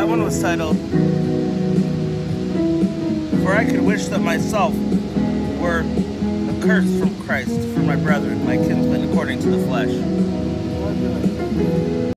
That one was titled, For I could wish that myself were a curse from Christ for my brethren, my kinsmen, according to the flesh.